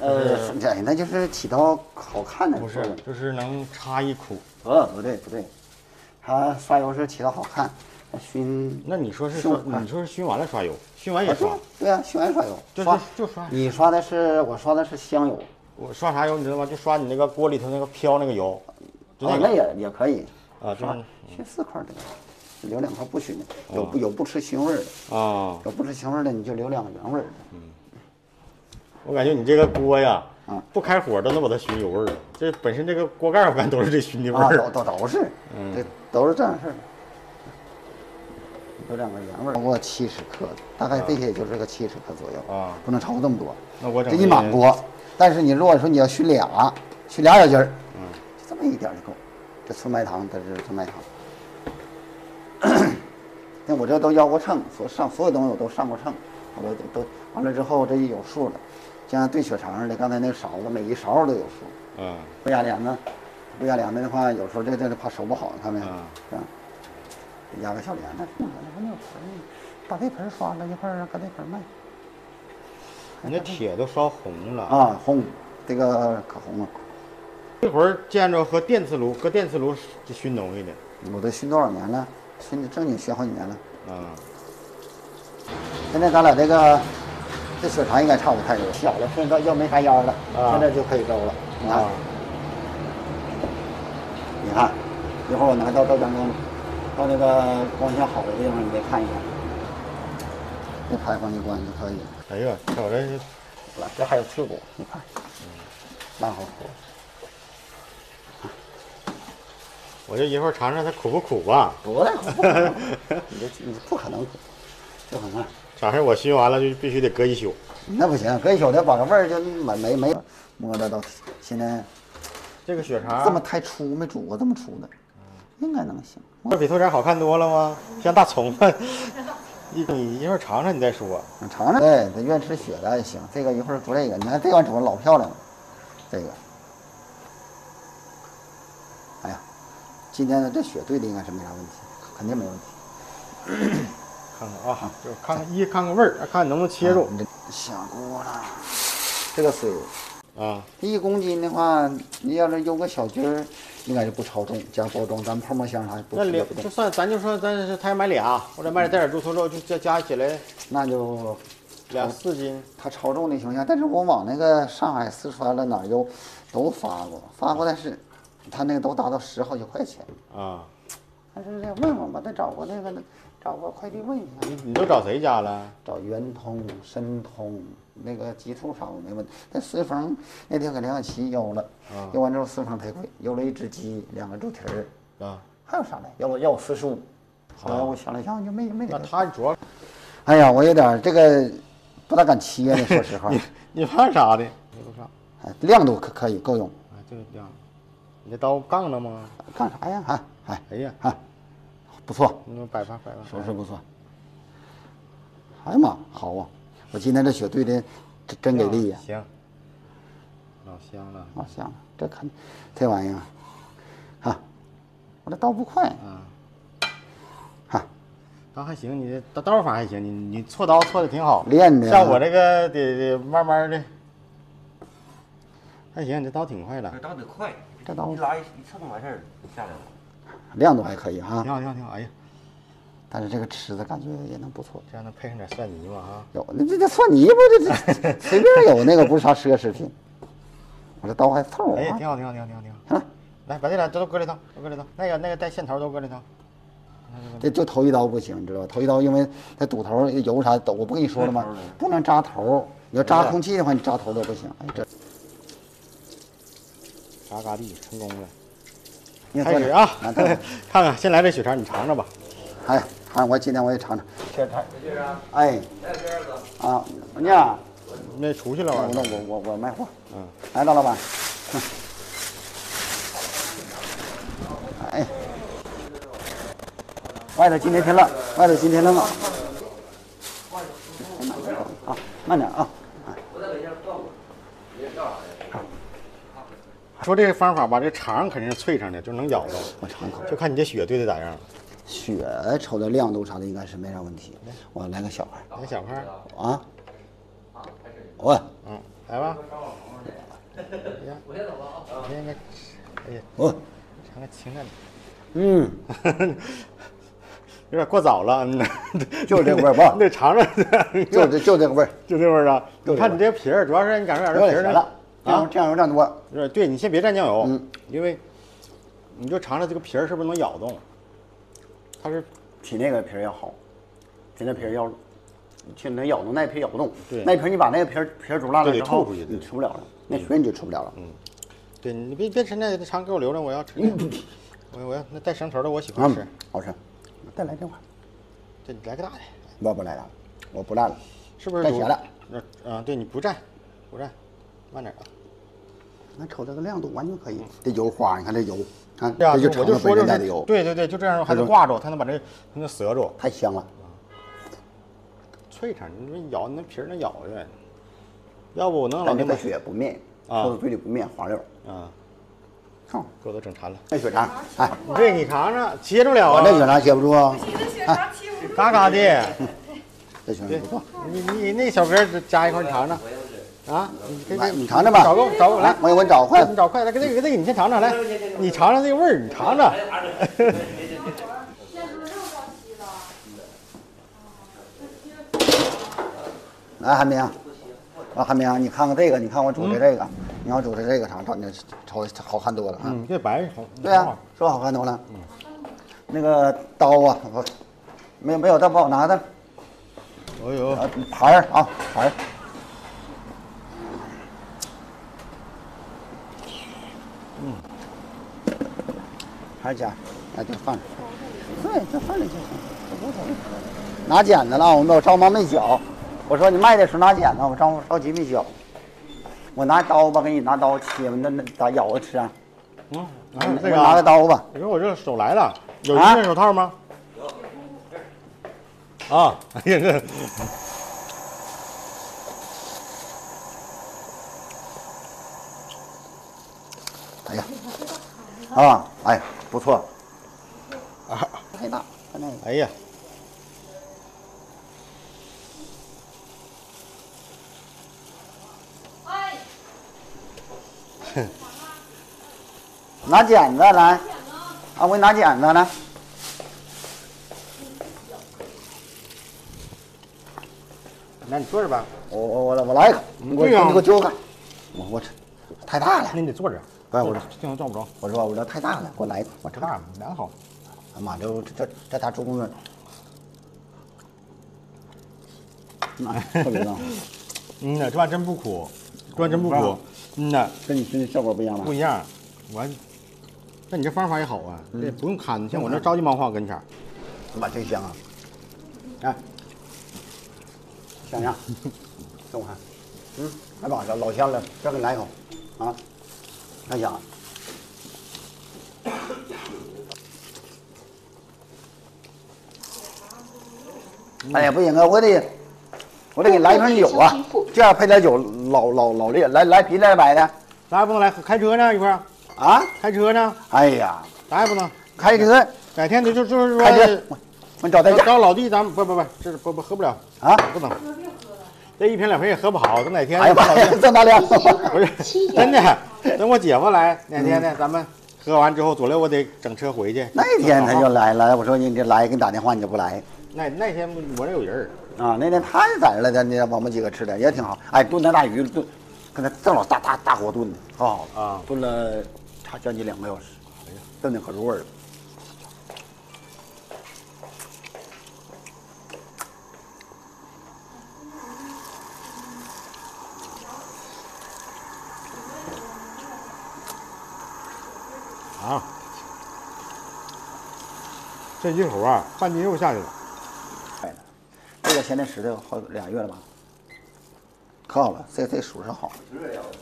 呃，对，那就是起到好看的不是，就是能插一苦。不不对不对，它刷油是起到好看，熏那你说是你说是熏完了刷油，熏完也刷。对啊，熏完刷油，就刷就就刷你刷的是我刷的是香油，我刷啥油你知道吗？就刷你那个锅里头那个飘那个油，那个那也也可以，啊，是熏四块得了，留两块不熏的，有哦不有不吃腥味儿的，啊，有不吃腥味儿的你就留两个原味儿的。我感觉你这个锅呀啊，不开火都能把它熏有味儿了。这本身这个锅盖儿我看都是这熏的味都。都都是，嗯这都是这样式儿的。有两个原味儿，超过七十克，大概这些也就是个七十克左右啊不能超过这么多。那我这一满锅，但是你如果说你要续俩，续俩小鸡儿，嗯，就这么一点儿就够。这纯白糖，它是纯白糖。那我这都要过秤，所上所有东西我都上过秤，我都都完了之后这就有数了。像兑血肠似的，刚才那个勺子，每一勺都有数。嗯，不压脸呢，不压帘子的话，有时候这这怕收不好，看没有？嗯？压个小帘子，那还没有盆儿呢，把这盆刷了一会儿，搁那盆卖。你那铁都烧红了。啊，红，这个可红了。这会儿见着和电磁炉，搁电磁炉熏东西的。我都熏多少年了？熏正经熏好几年了。啊，现在咱俩这个这血肠应该差不太多，小了，现在要没啥烟了，啊现在就可以粥了。你看，啊，你看，一会儿我拿到到阳光，到那个光线好的地方，你再看一看。这排放一关就可以了。哎呀，瞅这是这还有刺骨，你看，烂好活。我这一会儿尝尝它苦不苦吧？不太苦，你这你不可能苦，这很慢。啥事儿我熏完了就必须得搁一宿。那不行，搁一宿的把个味儿就没没没摸得到。现在这个血肠这么太粗，没煮过这么粗的，应该能行。这比头前好看多了吗？像大虫子！你你一会儿尝尝，你再说。你尝尝。对，他愿吃血的也行。这个一会儿煮这个，你看这碗煮的老漂亮了，这个。哎呀，今天的这血兑的应该是没啥问题，肯定没问题。看看啊，就看看一看看味儿，看看能不能切住你这下锅了，这个水啊。一公斤的话，你要是有个小鸡儿，应该就不超重，加包装，咱泡沫箱啥不那俩吃不动，就算咱就说咱是他要买俩，或者买点带点猪头肉，就加加起来那就两四斤。他超重的情况下，但是我往那个上海、四川了哪儿有都发过，发过，但是他那个都达到十好几块钱。啊，但是再问问吧，再找个那个找个快递问一下，你你都找谁家了？找圆通、申通那个极兔啥我没问，但四风那天给梁小琪邮了，啊邮完之后四风太贵，邮了一只鸡，两个猪蹄儿，啊，还有啥来？要我要我四十五，后来我想了想，就没没给那他。他主要哎呀，我有点这个不大敢切呢，说实话。你你怕啥的？没多少？哎，亮度可可以够用，啊，这个这样，你这刀杠了吗？杠啥呀？哎哎哎呀，哎，不错，你摆吧摆吧。手势不错。哎呀妈，好啊！我今天这雪兑的真真给力呀、行，老香了。老香了，这看这玩意儿，哈，我这刀不快，啊，哈，刀还行，你这刀刀法还行，你你锉刀锉的挺好。练的像我这个得得慢慢的，还行，你这刀挺快的。这，刀得快，这刀一拉一一蹭完事儿就下来了。亮度还可以哈挺，好挺好挺好。哎呀，但是这个吃的感觉也能不错。这样能配上点蒜泥嘛啊？有那这这蒜泥不 这这随便有那个不是啥奢侈品。我这刀还凑合哎挺好挺好挺好挺好挺好。啊，来，把这俩都搁里头，都搁里头。那个那个带线头都搁里头。这就头一刀不行，你知道吧？头一刀因为它堵头油啥都，我不跟你说了吗？不能扎头，你要扎空气的话，你扎头都不行。哎，这嘎嘎地，成功了。开始啊，看看，先来这血肠，你尝尝吧。哎，看我今天我也尝尝血肠。哎，啊，娘，那出去了我玩意儿。我我我卖货。嗯，来，大老板。哼哎，外头今天天冷，外头今天冷啊。啊，慢点啊。说这个方法吧，这肠肯定是脆上的，就能咬着，我尝一口，就看你这血兑的咋样。血瞅的亮度啥的应该是没啥问题。我来个小块来小块儿，儿啊。我嗯，来吧。我先走了啊！我先该，哎呀，我尝个清淡的。嗯，有点过早了，嗯，就这味儿吧 得尝尝，就这就这个味儿，就这味儿啊！你看你这皮儿，主要是让你感受点有这皮儿了。酱油酱油蘸多。对你先别蘸酱油，嗯因为你就尝尝这个皮儿是不是能咬动。它是比那个皮儿要好，比那皮儿要，去能咬动，那皮咬不动。对那皮儿你把那个皮儿皮儿煮烂了对之后，你吃不了了，那血你就吃不了了。嗯对你别别吃那个肠给我留着，我要吃 那个。我我要那带绳头的我喜欢嗯吃，，好吃。再来这块儿，这来个大的，我不来了，我不烂了，是不是有带钱了？那啊，对，你不蘸，不蘸，慢点啊。那瞅这个亮度完全可以。这油花，你看这油，看对啊，这就我就成了说就是本身带的油，对对对，就这样还它就能挂着，它能把这它能折住，太香了。脆肠，你说咬那皮儿能咬下来，要不我能老那么血不灭，啊说到嘴里不灭，滑溜。啊，看给我都整馋了。那血肠，哎，这你尝尝，接住了啊，那血肠接不住啊。嘎嘎的。这血肠对不错。，你你那小根儿加一块，你尝尝。啊，你给来你尝尝吧找个找个来，我给我找筷子你找筷子，给这个给这个你先尝尝来，你尝尝这个味儿，你尝尝。来，韩明，啊，韩明，你看看这个，你看我煮的这个，你要煮的这个尝尝，你瞅好看多了啊。嗯，这白好。对啊、是不是好看多了？嗯那个刀啊，我没有没有，这不好拿的。哎呦，啊，盘儿啊，盘儿。还是加，哎，对，放着。对，就放着就行，这无所谓。拿剪子了，我我着忙没绞。我说你卖的时候拿剪子，我着着急没绞。我拿刀吧，给你拿刀切吧，那那咋咬着吃啊？嗯，我啊这个啊拿个。刀吧。你说我这手来了，有啊医院手套吗？啊，哎呀这，哎呀，啊，哎，不错。啊，太大，看那个。哎呀，哼，拿剪子来，啊，我给你拿剪子来。那你坐着吧，我我我我来一个，你给我你给我揪开。我我这太大了那，你得坐着。不是我这镜头照不着，我说我这太大了，给我来一个，我这这大两好。哎妈，这这这这大猪公子，那特别大，嗯呐，这玩意儿真不苦，这玩意儿真不苦。嗯呐，跟你吃的效果不一样吧不？一样。我，那你这方法也好啊，这不用看，像我这着急忙慌跟前儿。妈真香啊！哎，香香，这我看，嗯，来吧，老老香了，再给你来一口，啊，太香了。哎呀，不行啊，我得，我得给你来一瓶酒啊，这样配点酒，老老老烈，来来啤来白的，咱也不能来开车呢，一块儿啊，开车呢，哎呀，咱也不能。开车，改天就就就是开车说，，我我找代驾找老弟，咱们不不不，这是不不喝不了，啊！不能。这一瓶两瓶也喝不好，等哪天哎呀妈呀，这大量，不是真的，等我姐夫来哪天呢，咱们喝完之后，左右我得整车回去。那天他就来了，我说你这来给你打电话你就不来那那天我这有人儿，啊？那天他也在这了，咱那我们几个吃的也挺好。哎，炖那大鱼炖，跟他正老大大大火炖的，可好了啊炖了差将近两个小时，哎呀，炖的可入味了。这一口啊，半斤肉下去了。哎，这个现在使的好俩月了吧？可好了，这这属实好，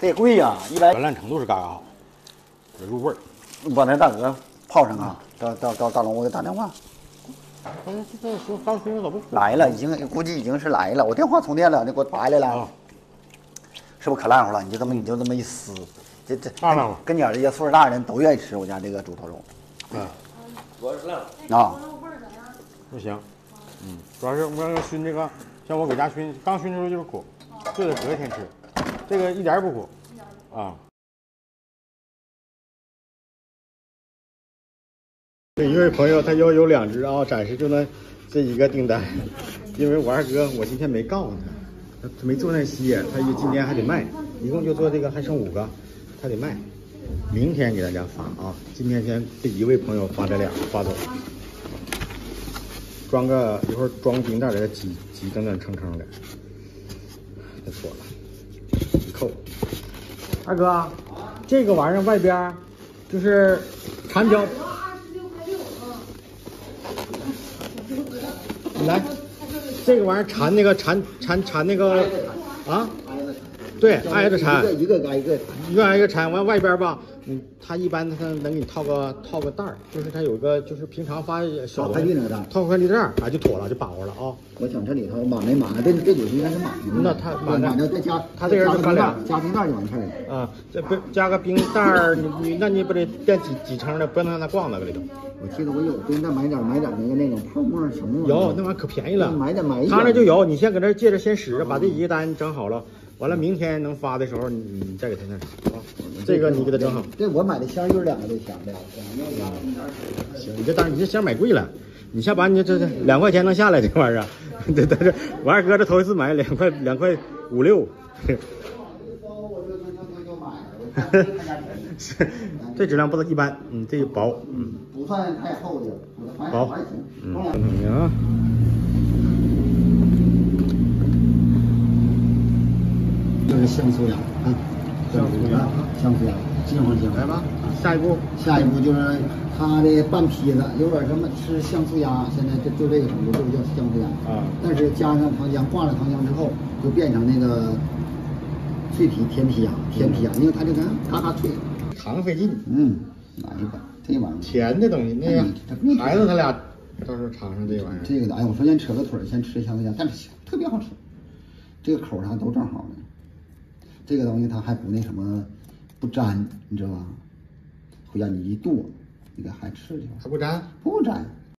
这贵呀、一百软烂程度是嘎嘎好，这入味儿。把那大哥泡上啊，到到到大龙，我给打电话。嗯，这这行，刚行走不？来了，已经估计已经是来了。我电话充电了，你给我拔下来了，啊是不是可烂乎了？你就这么你就这么一撕，这这烂乎跟你儿这些岁数大的人都愿意吃我家这个猪头肉嗯，主要是烂。啊。不行。嗯，主要是我们要熏这个，像我搁家熏，刚熏的时候就是苦，就得隔一天吃。这个一点儿也不苦，啊。这一位朋友他要有两只啊，暂时就那这一个订单，因为我二哥我今天没告诉他，他没做那些，他就今天还得卖，一共就做这个还剩五个，他得卖，明天给大家发啊，今天先这一位朋友发这俩发走，装个一会儿装冰袋给它挤挤整整称称的，太妥了，一扣。二哥，这个玩意儿外边儿就是缠胶。二十六块六啊。嗯，来，这个玩意儿缠那个缠缠缠那个啊，对，挨着缠，一个一个挨一个。一个挨一个缠，完外边吧，嗯，他一般他能给你套个套个袋儿，就是他有个就是平常发小啊快递那个袋儿套个快递袋儿，啊就妥了，就把握了啊。我想这里头满没满的，这这有些应该是满的。那他满的满的再加，他这人就加翻脸加冰袋就完事儿了。啊，这不加个冰袋儿，你你那你不得垫几几层的，不能让它逛那个里头。我记得我有冰袋买点买点那个那种泡沫什么有那玩意儿可便宜了，买点买他那就有，你先搁那借着先使着，把这一个单整好了，完了明天能发的时候你你再给他那啥啊，这个你给他整好。对，我买的箱就是两个这箱的，行，你这当然你这箱买贵了，你下班你这这两块钱能下来这玩意儿啊，这这这我二哥这头一次买两块 两块五六，是这质量不一般，嗯，这个薄，嗯，不算太厚的，薄。嗯。行。嗯，行啊。这是香酥羊啊，香酥羊，香酥羊，金黄香。来吧，下一步，下一步就是它的半坯子，有点什么吃香酥鸭，现在就就这个程度，这个叫香酥鸭。啊但是加上糖浆，挂了糖浆之后，就变成那个脆皮甜皮鸭，甜皮鸭，因为它这个嘎嘎脆。糖费劲，嗯，来一个这玩意儿。甜的东西，那个孩子他俩到时候尝尝这玩意儿。这个的，哎，我说先扯个腿儿，先吃香酥鸭，但是特别好吃，这个口儿啥都正好的。这个东西它还不那什么，不粘，你知道吧？回家你一剁，你给孩子吃去吧。它不粘，不粘，